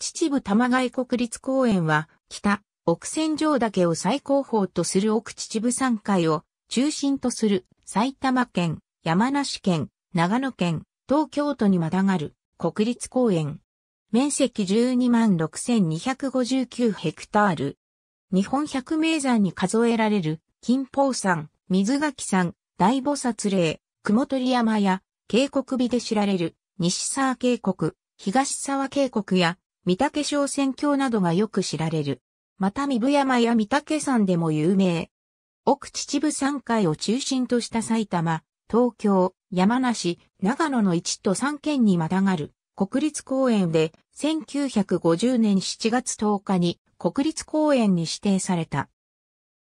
秩父玉貝国立公園は、北、奥線上岳を最高峰とする奥秩父山海を中心とする埼玉県、山梨県、長野県、東京都にまたがる国立公園。面積12万6259ヘクタール。日本百名山に数えられる金峰山、水垣山、大菩薩霊、雲取山や渓谷美で知られる西沢渓谷、東沢渓谷や三竹商船橋などがよく知られる。また三部山や三竹山でも有名。奥秩父山海を中心とした埼玉、東京、山梨、長野の1都3県にまたがる国立公園で1950年7月10日に国立公園に指定された。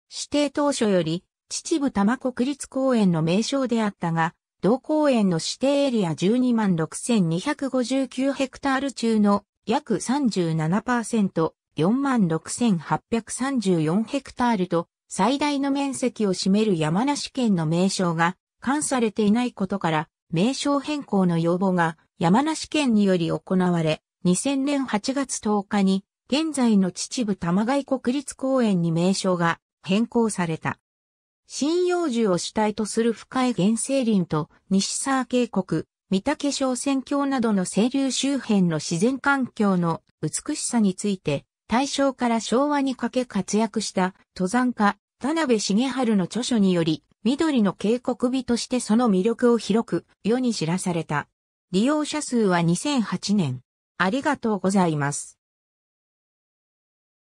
指定当初より秩父多摩国立公園の名称であったが、同公園の指定エリア12万6259ヘクタール中の約37%、46,834ヘクタールと最大の面積を占める山梨県の名称が関されていないことから名称変更の要望が山梨県により行われ2000年8月10日に現在の秩父玉貝国立公園に名称が変更された。針葉樹を主体とする深い原生林と西沢渓谷、三竹小線橋などの清流周辺の自然環境の美しさについて大正から昭和にかけ活躍した登山家、田辺重春の著書により、緑の渓谷美としてその魅力を広く世に知らされた。利用者数は2008年。ありがとうございます。